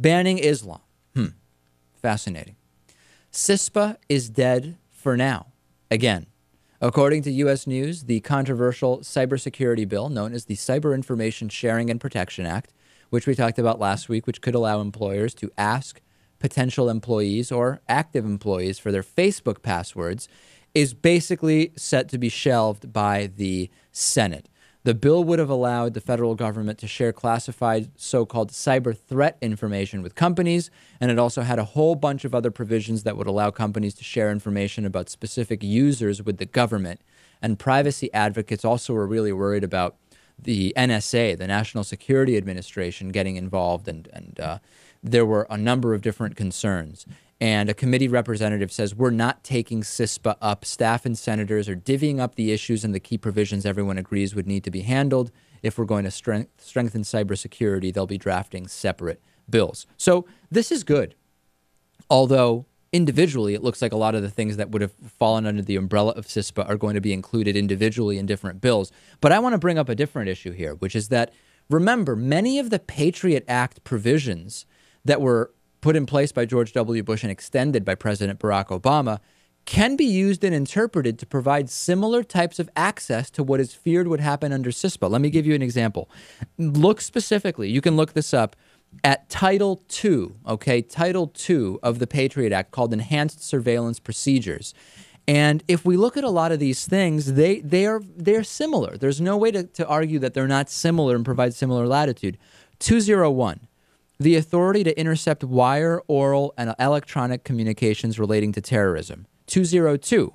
Banning Islam. Hmm. Fascinating. CISPA is dead for now. Again, according to U.S. News, the controversial cybersecurity bill known as the Cyber Information Sharing and Protection Act, which we talked about last week, which could allow employers to ask potential employees or active employees for their Facebook passwords, is basically set to be shelved by the Senate. The bill would have allowed the federal government to share classified so called cyber threat information with companies, and it also had a whole bunch of other provisions that would allow companies to share information about specific users with the government. And privacy advocates also were really worried about the NSA, the National Security Administration, getting involved, and, and uh, there were a number of different concerns and a committee representative says we're not taking CISPA up. Staff and senators are divvying up the issues and the key provisions everyone agrees would need to be handled. If we're going to strength, strengthen cybersecurity, they'll be drafting separate bills. So this is good. Although individually, it looks like a lot of the things that would have fallen under the umbrella of CISPA are going to be included individually in different bills. But I want to bring up a different issue here, which is that remember, many of the Patriot Act provisions that were put in place by George W. Bush and extended by President Barack Obama can be used and interpreted to provide similar types of access to what is feared would happen under CISPA. Let me give you an example. Look specifically, you can look this up at Title II, okay, Title II of the Patriot Act called Enhanced Surveillance Procedures. And if we look at a lot of these things, they, they are they're similar. There's no way to, to argue that they're not similar and provide similar latitude. 201 the authority to intercept wire, oral, and electronic communications relating to terrorism. 202,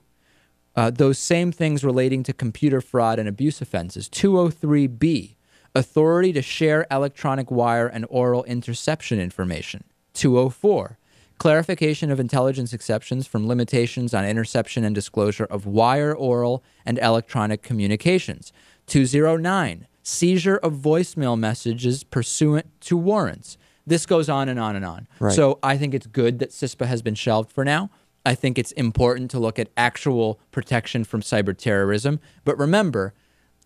uh, those same things relating to computer fraud and abuse offenses. 203B, authority to share electronic wire and oral interception information. 204, clarification of intelligence exceptions from limitations on interception and disclosure of wire, oral, and electronic communications. 209, seizure of voicemail messages pursuant to warrants. This goes on and on and on. Right. So I think it's good that CISPA has been shelved for now. I think it's important to look at actual protection from cyber terrorism. But remember,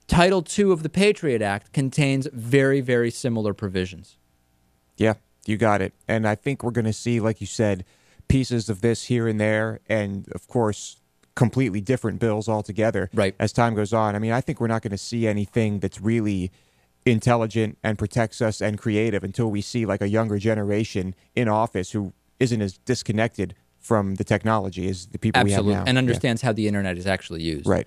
Title II of the Patriot Act contains very, very similar provisions. Yeah, you got it. And I think we're going to see, like you said, pieces of this here and there. And of course, completely different bills altogether right. as time goes on. I mean, I think we're not going to see anything that's really intelligent and protects us and creative until we see like a younger generation in office who isn't as disconnected from the technology as the people Absolutely. we have now. And understands yeah. how the internet is actually used. Right.